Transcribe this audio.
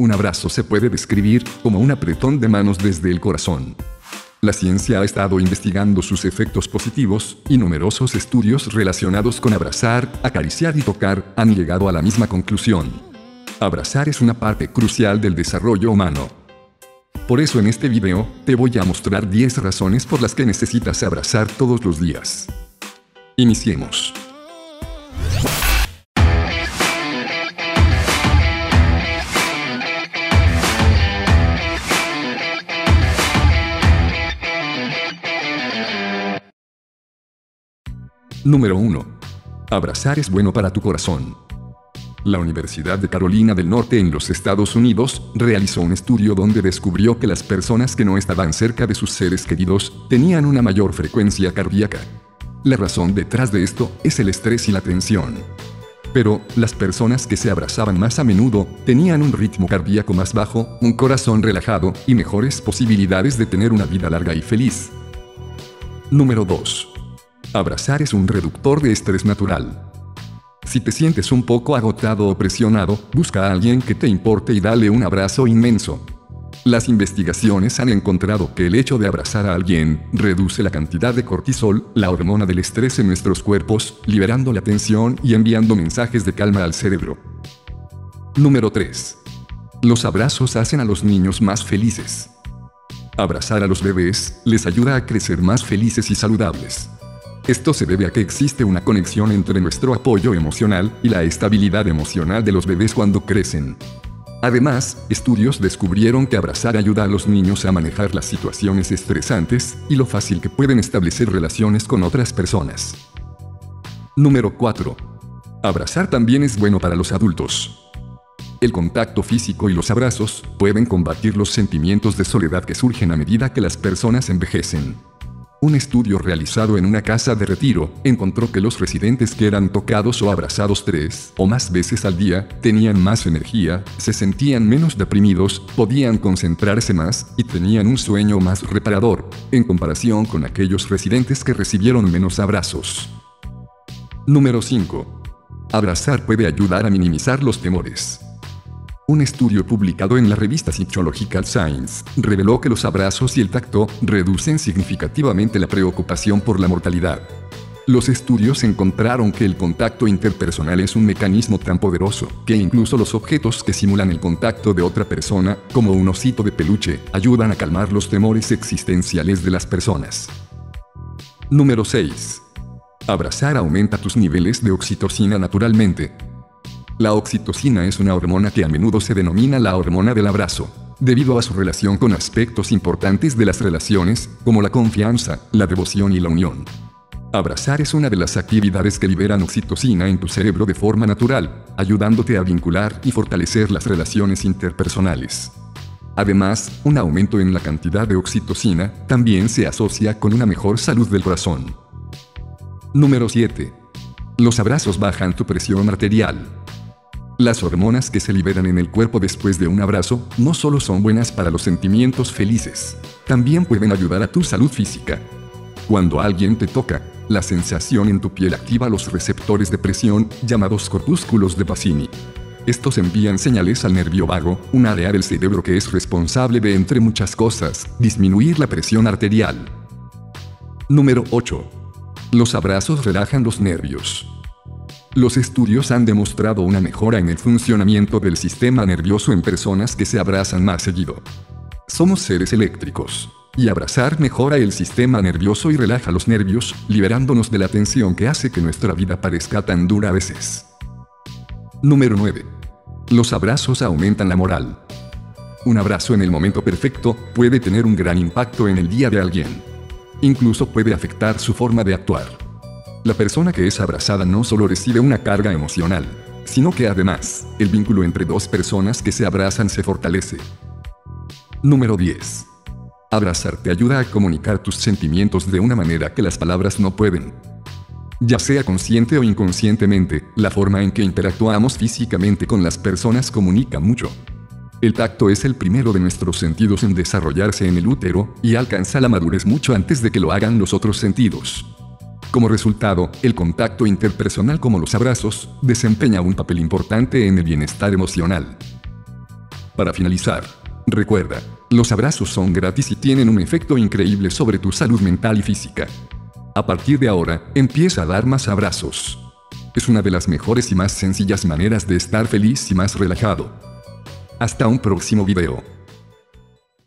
Un abrazo se puede describir como un apretón de manos desde el corazón. La ciencia ha estado investigando sus efectos positivos, y numerosos estudios relacionados con abrazar, acariciar y tocar han llegado a la misma conclusión. Abrazar es una parte crucial del desarrollo humano. Por eso en este video, te voy a mostrar 10 razones por las que necesitas abrazar todos los días. Iniciemos. Número 1. Abrazar es bueno para tu corazón. La Universidad de Carolina del Norte en los Estados Unidos realizó un estudio donde descubrió que las personas que no estaban cerca de sus seres queridos tenían una mayor frecuencia cardíaca. La razón detrás de esto es el estrés y la tensión. Pero, las personas que se abrazaban más a menudo tenían un ritmo cardíaco más bajo, un corazón relajado y mejores posibilidades de tener una vida larga y feliz. Número 2. Abrazar es un reductor de estrés natural. Si te sientes un poco agotado o presionado, busca a alguien que te importe y dale un abrazo inmenso. Las investigaciones han encontrado que el hecho de abrazar a alguien reduce la cantidad de cortisol, la hormona del estrés en nuestros cuerpos, liberando la tensión y enviando mensajes de calma al cerebro. Número 3. Los abrazos hacen a los niños más felices. Abrazar a los bebés les ayuda a crecer más felices y saludables. Esto se debe a que existe una conexión entre nuestro apoyo emocional y la estabilidad emocional de los bebés cuando crecen. Además, estudios descubrieron que abrazar ayuda a los niños a manejar las situaciones estresantes y lo fácil que pueden establecer relaciones con otras personas. Número 4. Abrazar también es bueno para los adultos. El contacto físico y los abrazos pueden combatir los sentimientos de soledad que surgen a medida que las personas envejecen. Un estudio realizado en una casa de retiro encontró que los residentes que eran tocados o abrazados tres o más veces al día tenían más energía, se sentían menos deprimidos, podían concentrarse más y tenían un sueño más reparador, en comparación con aquellos residentes que recibieron menos abrazos. Número 5. Abrazar puede ayudar a minimizar los temores. Un estudio publicado en la revista Psychological Science reveló que los abrazos y el tacto reducen significativamente la preocupación por la mortalidad. Los estudios encontraron que el contacto interpersonal es un mecanismo tan poderoso que incluso los objetos que simulan el contacto de otra persona, como un osito de peluche, ayudan a calmar los temores existenciales de las personas. Número 6. Abrazar aumenta tus niveles de oxitocina naturalmente, la oxitocina es una hormona que a menudo se denomina la hormona del abrazo, debido a su relación con aspectos importantes de las relaciones, como la confianza, la devoción y la unión. Abrazar es una de las actividades que liberan oxitocina en tu cerebro de forma natural, ayudándote a vincular y fortalecer las relaciones interpersonales. Además, un aumento en la cantidad de oxitocina también se asocia con una mejor salud del corazón. Número 7. Los abrazos bajan tu presión arterial. Las hormonas que se liberan en el cuerpo después de un abrazo no solo son buenas para los sentimientos felices, también pueden ayudar a tu salud física. Cuando alguien te toca, la sensación en tu piel activa los receptores de presión, llamados corpúsculos de Pacini. Estos envían señales al nervio vago, un área del cerebro que es responsable de, entre muchas cosas, disminuir la presión arterial. Número 8. Los abrazos relajan los nervios. Los estudios han demostrado una mejora en el funcionamiento del sistema nervioso en personas que se abrazan más seguido. Somos seres eléctricos. Y abrazar mejora el sistema nervioso y relaja los nervios, liberándonos de la tensión que hace que nuestra vida parezca tan dura a veces. Número 9. Los abrazos aumentan la moral. Un abrazo en el momento perfecto puede tener un gran impacto en el día de alguien. Incluso puede afectar su forma de actuar. La persona que es abrazada no solo recibe una carga emocional, sino que además, el vínculo entre dos personas que se abrazan se fortalece. Número 10. Abrazar te ayuda a comunicar tus sentimientos de una manera que las palabras no pueden. Ya sea consciente o inconscientemente, la forma en que interactuamos físicamente con las personas comunica mucho. El tacto es el primero de nuestros sentidos en desarrollarse en el útero, y alcanza la madurez mucho antes de que lo hagan los otros sentidos. Como resultado, el contacto interpersonal como los abrazos, desempeña un papel importante en el bienestar emocional. Para finalizar, recuerda, los abrazos son gratis y tienen un efecto increíble sobre tu salud mental y física. A partir de ahora, empieza a dar más abrazos. Es una de las mejores y más sencillas maneras de estar feliz y más relajado. Hasta un próximo video.